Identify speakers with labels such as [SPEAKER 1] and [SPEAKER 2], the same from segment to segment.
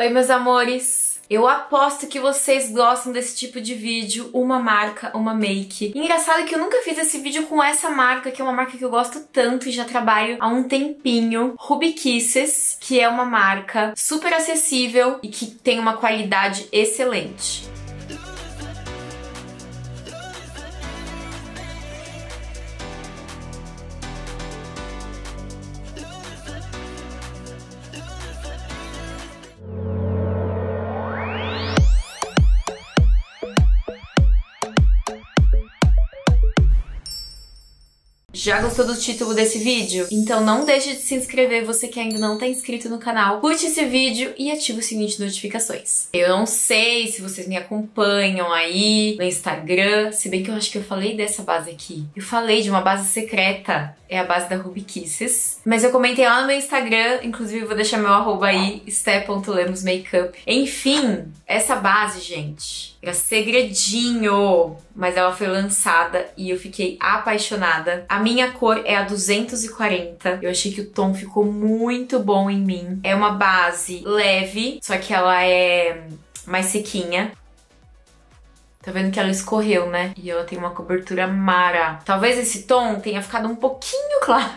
[SPEAKER 1] Oi, meus amores! Eu aposto que vocês gostam desse tipo de vídeo, uma marca, uma make. Engraçado que eu nunca fiz esse vídeo com essa marca, que é uma marca que eu gosto tanto e já trabalho há um tempinho. Ruby Kisses, que é uma marca super acessível e que tem uma qualidade excelente. Já gostou do título desse vídeo? Então não deixe de se inscrever, você que ainda não está inscrito no canal. Curte esse vídeo e ative o sininho de notificações. Eu não sei se vocês me acompanham aí no Instagram, se bem que eu acho que eu falei dessa base aqui. Eu falei de uma base secreta, é a base da Ruby Kisses. Mas eu comentei lá no meu Instagram, inclusive vou deixar meu arroba aí, ste.lemosmakeup. Enfim, essa base, gente, era segredinho, mas ela foi lançada e eu fiquei apaixonada. A minha cor é a 240. Eu achei que o tom ficou muito bom em mim. É uma base leve, só que ela é mais sequinha. Tá vendo que ela escorreu, né? E ela tem uma cobertura mara. Talvez esse tom tenha ficado um pouquinho claro.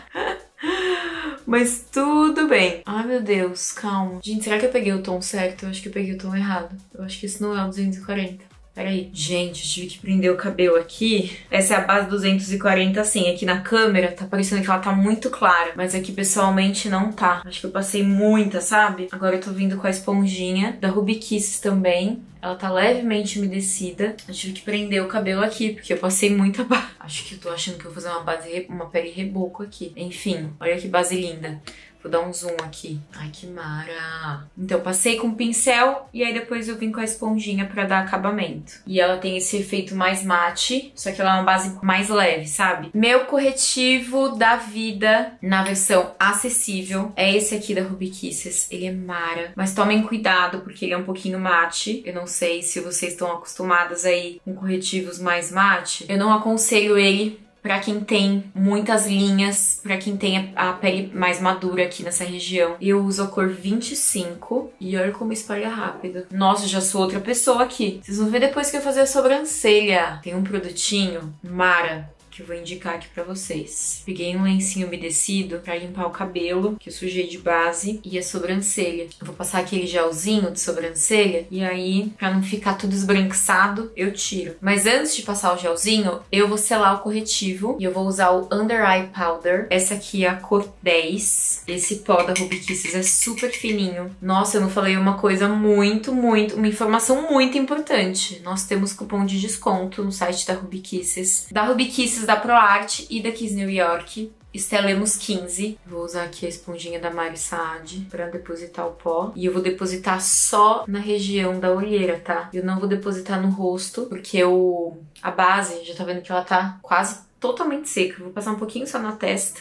[SPEAKER 1] Mas tudo bem. Ai, meu Deus, calma. Gente, será que eu peguei o tom certo? Eu acho que eu peguei o tom errado. Eu acho que esse não é o 240. Peraí. Gente, eu tive que prender o cabelo aqui. Essa é a base 240, assim. Aqui na câmera tá parecendo que ela tá muito clara. Mas aqui pessoalmente não tá. Acho que eu passei muita, sabe? Agora eu tô vindo com a esponjinha da Ruby Kisses também. Ela tá levemente umedecida. Eu tive que prender o cabelo aqui, porque eu passei muita base. Acho que eu tô achando que eu vou fazer uma base, uma pele reboco aqui. Enfim, olha que base linda. Vou dar um zoom aqui. Ai, que mara! Então, passei com o pincel e aí depois eu vim com a esponjinha pra dar acabamento. E ela tem esse efeito mais mate, só que ela é uma base mais leve, sabe? Meu corretivo da vida na versão acessível é esse aqui da Ruby Kisses. Ele é mara, mas tomem cuidado porque ele é um pouquinho mate. Eu não sei se vocês estão acostumadas aí com corretivos mais mate. Eu não aconselho ele para quem tem muitas linhas, para quem tem a, pele mais madura aqui nessa região. Eu uso a cor 25 e olha como espalha rápido. Nossa, já sou outra pessoa aqui. Vocês vão ver depois que eu fazer a sobrancelha. Tem um produtinho, Mara, que eu vou indicar aqui pra vocês. Peguei um lencinho umedecido pra limpar o cabelo, que eu sujei de base, e a sobrancelha. Eu vou passar aquele gelzinho de sobrancelha, e aí, pra não ficar tudo esbranquiçado, eu tiro. Mas antes de passar o gelzinho, eu vou selar o corretivo, e eu vou usar o Under Eye Powder. Essa aqui é a cor 10. Esse pó da Ruby Kisses é super fininho. Nossa, eu não falei uma coisa muito, muito, uma informação muito importante. Nós temos cupom de desconto no site da Ruby Kisses. Da Ruby Kisses da ProArt e da Kiss New York. Estelemos 15. Vou usar aqui a esponjinha da Mari Saad para depositar o pó. E eu vou depositar só na região da olheira, tá? Eu não vou depositar no rosto, porque o, a base, já tá vendo que ela tá quase totalmente seca. vou passar um pouquinho só na testa.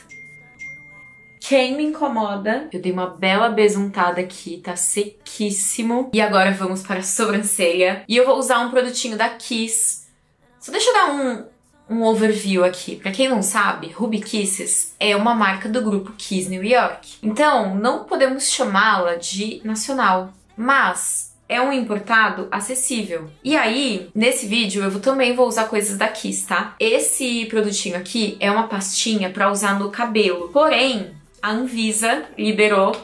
[SPEAKER 1] Quem me incomoda? Eu dei uma bela besuntada aqui, tá sequíssimo. E agora vamos para a sobrancelha. E eu vou usar um produtinho da Kiss. Só deixa eu dar um, um overview aqui. Para quem não sabe, Ruby Kisses é uma marca do grupo Kiss New York. Então, não podemos chamá-la de nacional, mas é um importado acessível. E aí, nesse vídeo, eu também vou usar coisas da Kiss, tá? Esse produtinho aqui é uma pastinha para usar no cabelo. Porém, a Anvisa liberou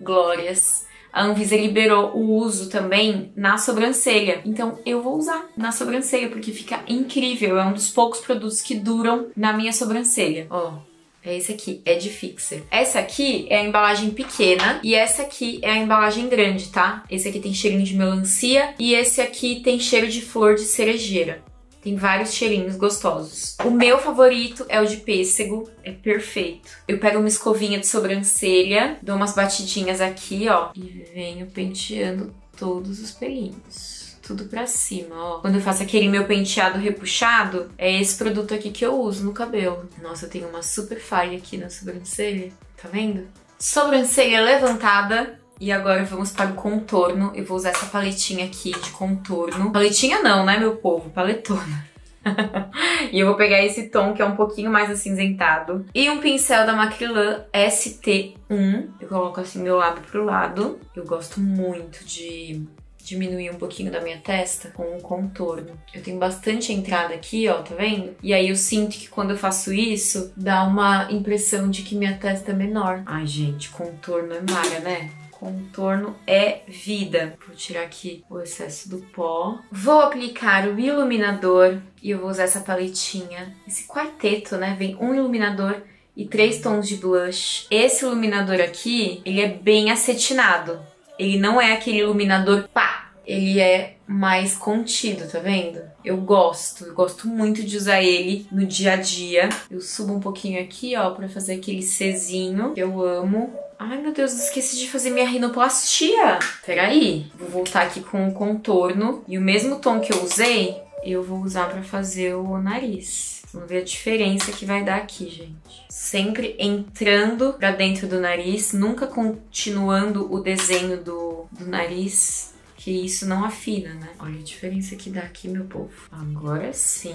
[SPEAKER 1] glórias a Anvisa liberou o uso também na sobrancelha. Então eu vou usar na sobrancelha porque fica incrível. É um dos poucos produtos que duram na minha sobrancelha. Ó, é esse aqui, é de Fixer. Essa aqui é a embalagem pequena e essa aqui é a embalagem grande, tá? Esse aqui tem cheirinho de melancia e esse aqui tem cheiro de flor de cerejeira. Tem vários cheirinhos gostosos. O meu favorito é o de pêssego, é perfeito. Eu pego uma escovinha de sobrancelha, dou umas batidinhas aqui, ó, e venho penteando todos os pelinhos tudo pra cima, ó. Quando eu faço aquele meu penteado repuxado, é esse produto aqui que eu uso no cabelo. Nossa, eu tenho uma super falha aqui na sobrancelha, tá vendo? Sobrancelha levantada, e agora vamos para o contorno. Eu vou usar essa paletinha aqui de contorno. Paletinha não, né, meu povo? Paletona. e eu vou pegar esse tom que é um pouquinho mais acinzentado. E um pincel da Macrylan ST1. Eu coloco assim meu lábio pro lado. Eu gosto muito de diminuir um pouquinho da minha testa com o contorno. Eu tenho bastante entrada aqui, ó, tá vendo? E aí eu sinto que quando eu faço isso, dá uma impressão de que minha testa é menor. Ai, gente, contorno é mara, né? Contorno é vida. Vou tirar aqui o excesso do pó. Vou aplicar o iluminador e eu vou usar essa paletinha. Esse quarteto, né? Vem um iluminador e três tons de blush. Esse iluminador aqui, ele é bem acetinado. Ele não é aquele iluminador pá. Ele é mais contido, tá vendo? Eu gosto, eu gosto muito de usar ele no dia a dia. Eu subo um pouquinho aqui, ó, pra fazer aquele Czinho que eu amo. Ai, meu Deus, esqueci de fazer minha rinoplastia. Peraí, vou voltar aqui com o contorno. E o mesmo tom que eu usei, eu vou usar pra fazer o nariz. Vamos ver a diferença que vai dar aqui, gente. Sempre entrando pra dentro do nariz, nunca continuando o desenho do, do nariz que isso não afina, né? Olha a diferença que dá aqui, meu povo. Agora sim.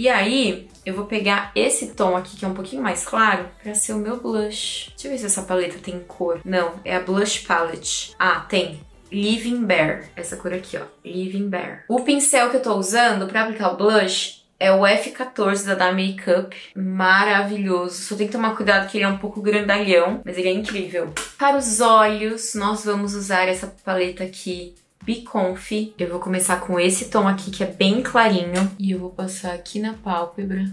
[SPEAKER 1] E aí, eu vou pegar esse tom aqui, que é um pouquinho mais claro, pra ser o meu blush. Deixa eu ver se essa paleta tem cor. Não, é a Blush Palette. Ah, tem. Living Bear. Essa cor aqui, ó. Living Bear. O pincel que eu tô usando pra aplicar o blush é o F14 da Da Makeup, maravilhoso. Só tem que tomar cuidado que ele é um pouco grandalhão, mas ele é incrível. Para os olhos, nós vamos usar essa paleta aqui Biconf. Eu vou começar com esse tom aqui, que é bem clarinho. E eu vou passar aqui na pálpebra,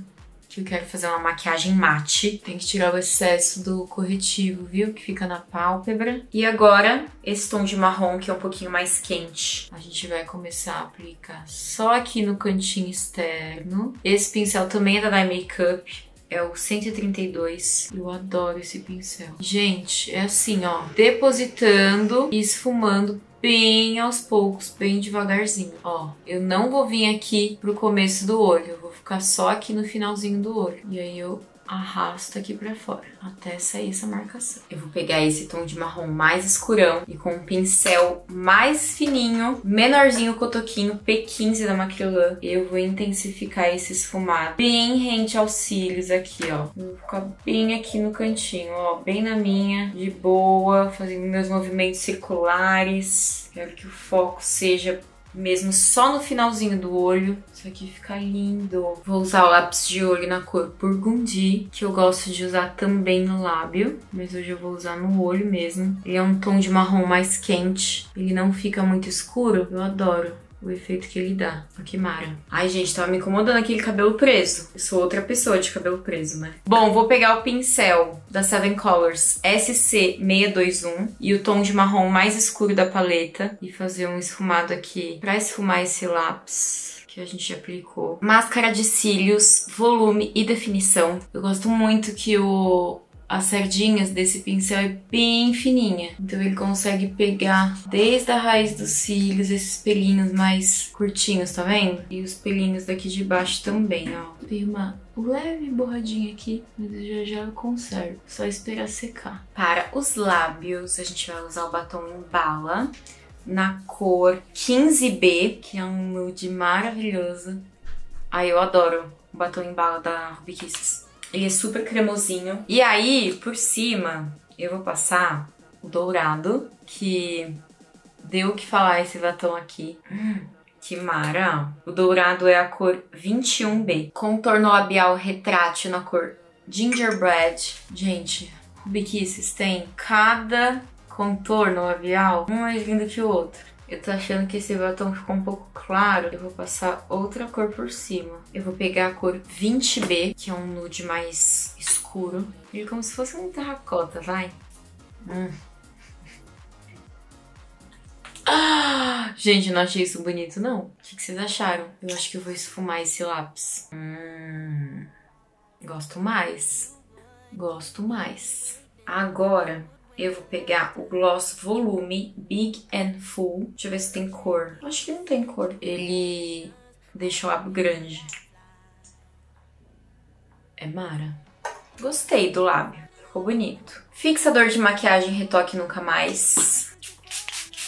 [SPEAKER 1] que eu quero fazer uma maquiagem mate. Tem que tirar o excesso do corretivo, viu? Que fica na pálpebra. E agora, esse tom de marrom, que é um pouquinho mais quente. A gente vai começar a aplicar só aqui no cantinho externo. Esse pincel também é da Dye Makeup é o 132. Eu adoro esse pincel. Gente, é assim, ó, depositando e esfumando bem aos poucos, bem devagarzinho. Ó, eu não vou vir aqui pro começo do olho, eu vou ficar só aqui no finalzinho do olho. E aí eu arrasto aqui pra fora, até sair essa marcação. Eu vou pegar esse tom de marrom mais escurão e com um pincel mais fininho, menorzinho, cotoquinho, P15 da Macrylan, eu vou intensificar esse esfumado bem rente aos cílios aqui, ó. Vou ficar bem aqui no cantinho, ó, bem na minha, de boa, fazendo meus movimentos circulares. Quero que o foco seja mesmo só no finalzinho do olho. Isso aqui fica lindo. Vou usar o lápis de olho na cor Burgundy, que eu gosto de usar também no lábio, mas hoje eu vou usar no olho mesmo. Ele é um tom de marrom mais quente, ele não fica muito escuro, eu adoro o efeito que ele dá. Olha que mara. Ai, gente, tava me incomodando aquele cabelo preso. Eu sou outra pessoa de cabelo preso, né? Bom, vou pegar o pincel da Seven Colors SC621 e o tom de marrom mais escuro da paleta e fazer um esfumado aqui pra esfumar esse lápis que a gente aplicou. Máscara de cílios, volume e definição. Eu gosto muito que o as sardinhas desse pincel é bem fininha. Então ele consegue pegar desde a raiz dos cílios esses pelinhos mais curtinhos, tá vendo? E os pelinhos daqui de baixo também, ó. Tem uma leve borradinha aqui, mas já já eu conservo. Só esperar secar. Para os lábios, a gente vai usar o batom em bala na cor 15B, que é um nude maravilhoso. Ai, eu adoro o batom em bala da Ruby Kisses. Ele é super cremosinho. E aí, por cima, eu vou passar o dourado, que deu o que falar esse batom aqui. Que mara! O dourado é a cor 21B. Contorno labial retrátil na cor Gingerbread. Gente, Ruby Kisses tem cada contorno labial um mais lindo que o outro. Eu tô achando que esse batom ficou um pouco claro. Eu vou passar outra cor por cima. Eu vou pegar a cor 20B, que é um nude mais escuro. Ele é como se fosse um terracota, vai. Hum. Ah, gente, não achei isso bonito, não. O que, que vocês acharam? Eu acho que eu vou esfumar esse lápis. Hum, gosto mais. Gosto mais. Agora, eu vou pegar o Gloss Volume Big and Full. Deixa eu ver se tem cor. Acho que não tem cor. Ele deixa o lábio grande. É Mara. Gostei do lábio. Ficou bonito. Fixador de maquiagem Retoque Nunca Mais.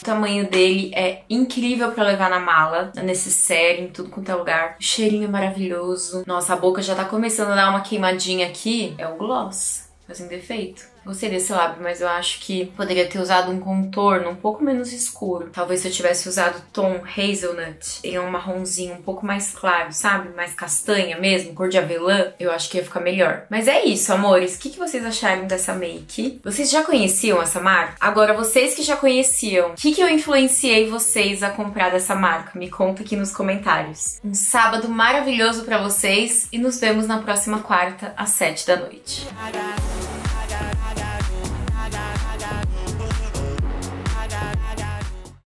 [SPEAKER 1] tamanho dele é incrível para levar na mala, na necessaire, em tudo quanto é lugar. O cheirinho é maravilhoso. Nossa, a boca já tá começando a dar uma queimadinha aqui. É o gloss, fazendo efeito. Gostei desse lábio, mas eu acho que poderia ter usado um contorno um pouco menos escuro. Talvez se eu tivesse usado tom Hazelnut, ele um marronzinho um pouco mais claro, sabe? Mais castanha mesmo, cor de avelã, eu acho que ia ficar melhor. Mas é isso, amores. O que, que vocês acharam dessa make? Vocês já conheciam essa marca? Agora, vocês que já conheciam, o que, que eu influenciei vocês a comprar dessa marca? Me conta aqui nos comentários. Um sábado maravilhoso para vocês e nos vemos na próxima quarta, às sete da noite.